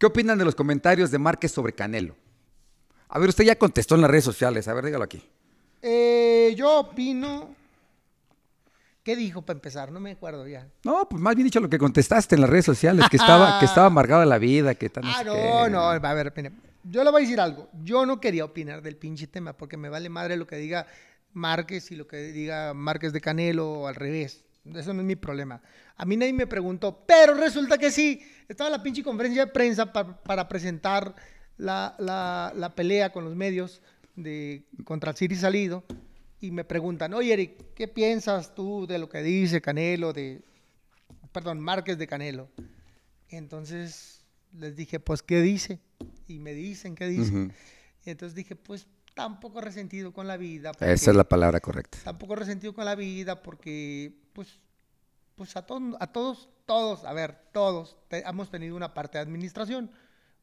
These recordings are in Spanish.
¿Qué opinan de los comentarios de Márquez sobre Canelo? A ver, usted ya contestó en las redes sociales. A ver, dígalo aquí. Eh, yo opino. ¿Qué dijo para empezar? No me acuerdo ya. No, pues más bien dicho lo que contestaste en las redes sociales, que estaba, que estaba amargada la vida, que tal. Ah, no, no, a ver, mire, yo le voy a decir algo. Yo no quería opinar del pinche tema porque me vale madre lo que diga Márquez y lo que diga Márquez de Canelo o al revés. Eso no es mi problema. A mí nadie me preguntó, pero resulta que sí. Estaba la pinche conferencia de prensa pa- para presentar la, la- la pelea con los medios de, contra el Siri Salido y me preguntan, oye Eric, ¿qué piensas tú de lo que dice Canelo, de, perdón, Márquez de Canelo? Y entonces les dije, pues, ¿qué dice? Y me dicen, ¿qué dice? Ujú. Y entonces dije, pues, tampoco resentido con la vida. Esa es la palabra correcta. tampoco resentido con la vida porque, pues, pues a, todos, a todos, todos, a ver, todos te- hemos tenido una parte de administración.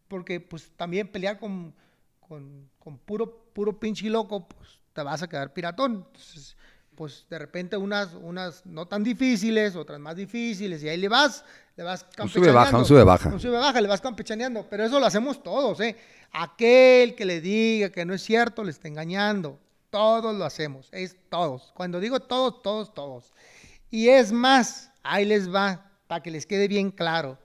Porque, pues, también pelear con, con, con puro, puro pinche loco, pues, te vas a quedar piratón. Entonces, pues, de repente unas, unas no tan difíciles, otras más difíciles, y ahí le vas, le vas Un sube baja, un campechaneando. sube baja. Un sube baja, le vas campechaneando. Pero eso lo hacemos todos, ¿eh? Aquel que le diga que no es cierto, le está engañando. Todos lo hacemos, es todos. Cuando digo todos, todos, todos. Y es más, ahí les va, para que les quede bien claro.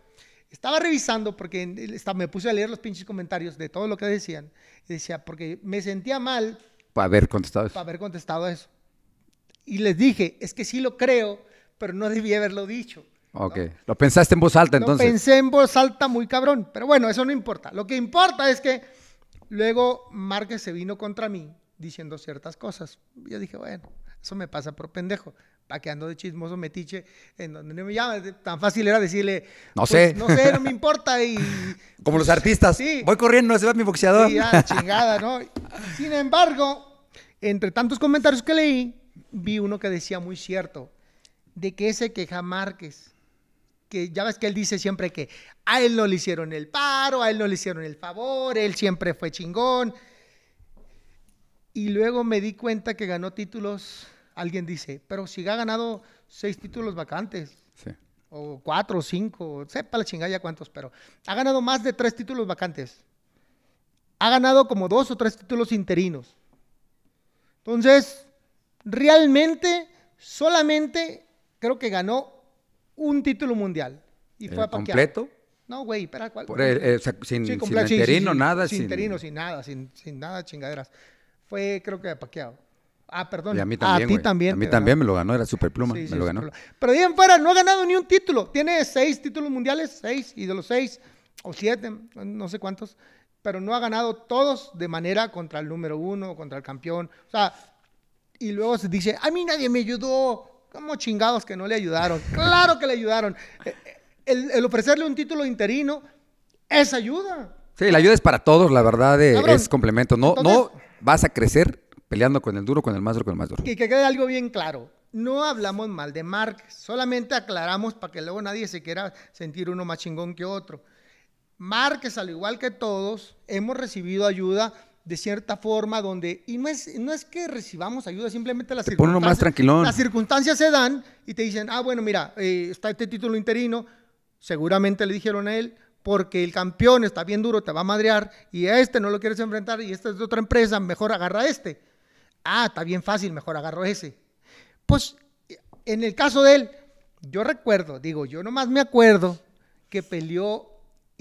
Estaba revisando porque me puse a leer los pinches comentarios de todo lo que decían. Y decía, porque me sentía mal Para haber contestado eso. para haber contestado eso. Y les dije, es que sí lo creo, pero no debí haberlo dicho. Ok. Lo pensaste en voz alta Lo entonces. pensé en voz alta muy cabrón, pero bueno, eso no importa. Lo que importa es que luego Márquez se vino contra mí diciendo ciertas cosas. Yo dije, bueno, eso me pasa por pendejo. ¿Para que ando de chismoso metiche en donde no me llama? Tan fácil era decirle, No pues, sé. No sé, no me importa. Y, Como los artistas. Sí. Voy corriendo, se va mi boxeador. Sí, ya, chingada, ¿no? Sin embargo, entre tantos comentarios que leí, vi uno que decía muy cierto, de que se queja Márquez, que ya ves que él dice siempre que a él no le hicieron el paro, a él no le hicieron el favor, él siempre fue chingón. Y luego me di cuenta que ganó títulos, alguien dice, pero si ha ganado seis títulos vacantes Sí. o cuatro o cinco, sepa la chingada ya cuántos, pero ha ganado más de tres títulos vacantes. Ha ganado como dos o tres títulos interinos. Entonces, realmente, solamente creo que ganó un título mundial. Y fue ¿El a completo? No, güey, espera, ¿cuál? Por el- eh, o sea, sin, Sí, sin interino, sí, nada. Sin interino, sin nada, sin, sin nada, chingaderas. Fue, creo que a Pacquiao. Ah, perdón. Y a mí también, ti güey. también. A mí también me lo ganó, era superpluma, Sí, me lo ganó. pero- Pero de ahí en fuera no ha ganado ni un título. Tiene seis títulos mundiales, seis, y de los seis, o siete, no sé cuántos, pero no ha ganado todos de manera contra el número uno, contra el campeón. O sea, y luego se dice, a mí nadie me ayudó. ¿Cómo chingados que no le ayudaron? Claro que le ayudaron. Eh, eh, El, el ofrecerle un título interino es ayuda. Sí, la ayuda es para todos, la verdad, eh, Cabrón. es complemento. No, Entonces- no vas a crecer peleando con el duro, con el más duro, con el más duro. Y que quede algo bien claro. No hablamos mal de Márquez, solamente aclaramos para que luego nadie se quiera sentir uno más chingón que otro. Márquez, al igual que todos, hemos recibido ayuda de cierta forma donde, y no es, no es que recibamos ayuda, simplemente las Te uno más circunstancias- tranquilón. Las circunstancias se dan y te dicen, ah, bueno, mira, eh, está este título interino, seguramente le dijeron a él, porque el campeón está bien duro, te va a madrear, y a este no lo quieres enfrentar, y esta es de otra empresa, mejor agarra a este. Ah, está bien fácil, mejor agarro ese. Pues en el caso de él, yo recuerdo, digo, yo nomás me acuerdo que peleó,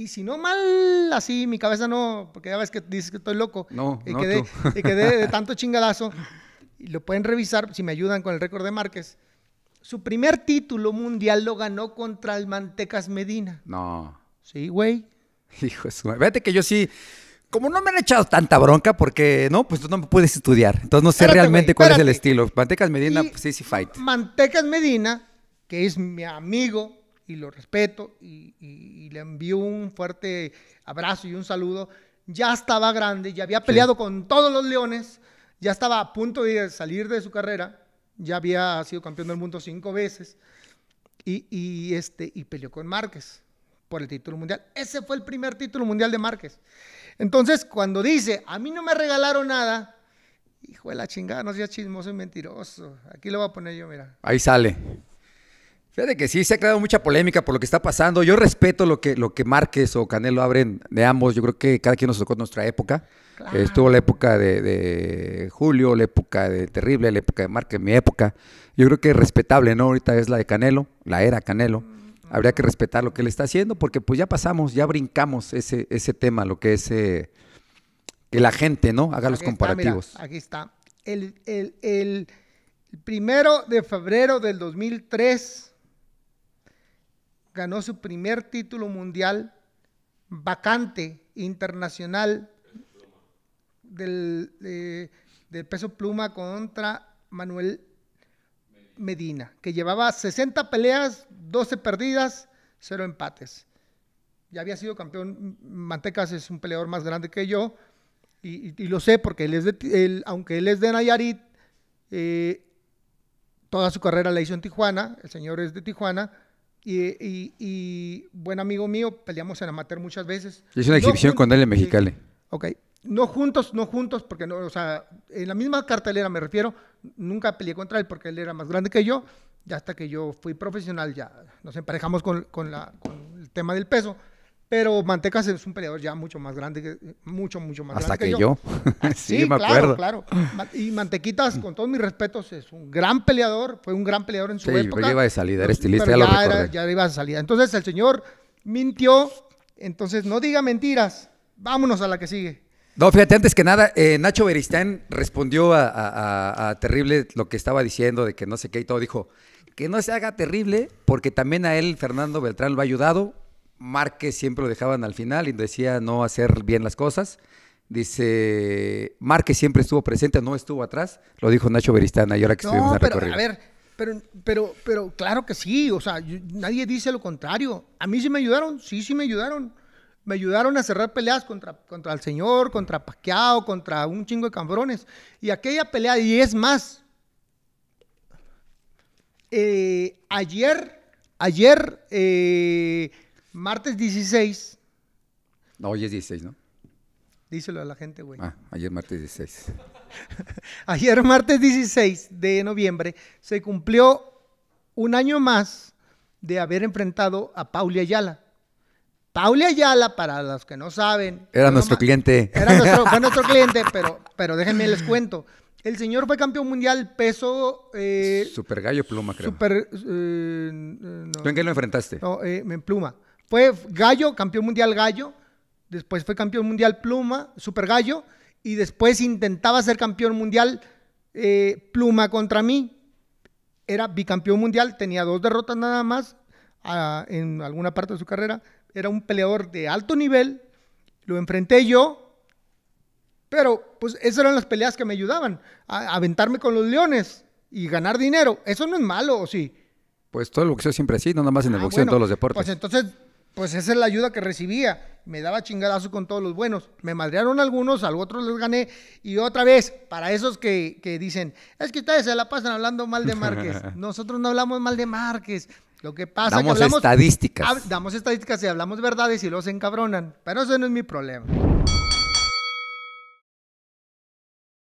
y si no mal así, mi cabeza no, porque ya ves que dices que estoy loco, No, y no quedé, tú. y quedé de tanto chingadazo, y lo pueden revisar si me ayudan con el récord de Márquez. Su primer título mundial lo ganó contra el Mantecas Medina. No. Sí, güey. Hijo de su madre. Fíjate que yo sí, como no me han echado tanta bronca, porque no, pues tú no me puedes estudiar. Entonces no sé Espérate, realmente güey, cuál es el estilo. Mantecas Medina, Y pues sí, sí, fight. Mantecas Medina, que es mi amigo y lo respeto y, y- y le envío un fuerte abrazo y un saludo, ya estaba grande, ya había peleado con todos los leones, ya estaba a punto de salir de su carrera, ya había sido campeón del mundo cinco veces y, y, este, y peleó con Márquez por el título mundial. Ese fue el primer título mundial de Márquez. Entonces, cuando dice, a mí no me regalaron nada, hijo de la chingada, no seas chismoso y mentiroso. Aquí lo voy a poner yo, mira. Ahí sale. Fíjate que sí, se ha creado mucha polémica por lo que está pasando. Yo respeto lo que, lo que Márquez o Canelo abren de ambos. Yo creo que cada quien nos tocó nuestra época. Estuvo la época de, Julio, la época de Terrible, la época de Márquez, mi época. Yo creo que es respetable, ¿no? Ahorita es la de Canelo, la era Canelo. Habría que respetar lo que él está haciendo porque pues ya pasamos, ya brincamos ese, ese tema, lo que es eh, que la gente, ¿no? Haga los comparativos. aquí está. El, el, el primero de febrero del 2003 ganó su primer título mundial vacante internacional del, peso pluma contra Manuel Medina, que llevaba 60 peleas, 12 perdidas, 0 empates. Ya había sido campeón, Mantecas es un peleador más grande que yo, y, lo sé porque él es de, aunque él es de Nayarit, eh, toda su carrera la hizo en Tijuana, el señor es de Tijuana, y, buen amigo mío, peleamos en amateur muchas veces. Hice una exhibición con él en Mexicali. ok. No juntos, no juntos, porque no, o sea, en la misma cartelera me refiero, nunca peleé contra él porque él era más grande que yo, ya hasta que yo fui profesional ya nos emparejamos con, con, la, con el tema del peso. Pero Mantecas es un peleador ya mucho más grande, que, mucho, mucho más Hasta grande que, yo. sí, me acuerdo. Claro, Y Mantequitas, con todos mis respetos, es un gran peleador, fue un gran peleador en su sí, época. ya iba de salida, era estilista, ya, lo era, ya iba de salida. Entonces el señor mintió, entonces no diga mentiras. Vámonos a la que sigue. No, fíjate, antes que nada, eh, Nacho Beristán respondió a, a, Terrible lo que estaba diciendo de que no sé qué y todo. Dijo que no se haga terrible porque también a él Fernando Beltrán lo ha ayudado Márquez siempre lo dejaban al final y decía no hacer bien las cosas. Dice, Márquez siempre estuvo presente, no estuvo atrás. Lo dijo Nacho Beristana y ahora que estuvimos en pero, A ver, pero, pero, pero claro que sí, o sea, nadie dice lo contrario. A mí sí me ayudaron, sí, sí me ayudaron. Me ayudaron a cerrar peleas contra, contra el señor, contra Paquiao, contra un chingo de cambrones. Y aquella pelea, y es más, eh, ayer, ayer, eh, Martes 16. No, hoy es 16, ¿no? Díselo a la gente, güey. Ah, ayer martes 16. ayer martes 16 de noviembre se cumplió un año más de haber enfrentado a Pauli Ayala. Pauli Ayala, para los que no saben. Era nuestro cliente. Era nuestro, fue nuestro cliente, pero, pero déjenme les cuento. El señor fue campeón mundial peso. Eh, super gallo pluma, creo. Super. Eh, ¿Tú en qué lo enfrentaste? No, eh, en pluma. Fue gallo, campeón mundial gallo, después fue campeón mundial pluma, super gallo, y después intentaba ser campeón mundial eh, pluma contra mí. Era bicampeón mundial, tenía dos derrotas nada más ah, en alguna parte de su carrera. Era un peleador de alto nivel, lo enfrenté yo, pero pues esas eran las peleas que me ayudaban, a aventarme con los leones y ganar dinero. Eso no es malo, ¿o sí? Pues todo el boxeo siempre así, no nada más en el ah, boxeo, en todos los deportes. Pues entonces pues esa es la ayuda que recibía. Me daba chingadazo con todos los buenos. Me madrearon algunos, a otros les gané. Y otra vez, para esos que, dicen, es que ustedes se la pasan hablando mal de Márquez. Nosotros no hablamos mal de Márquez. Lo que pasa es que hablamos, estadísticas. damos estadísticas y hablamos verdades y los encabronan. Pero eso no es mi problema.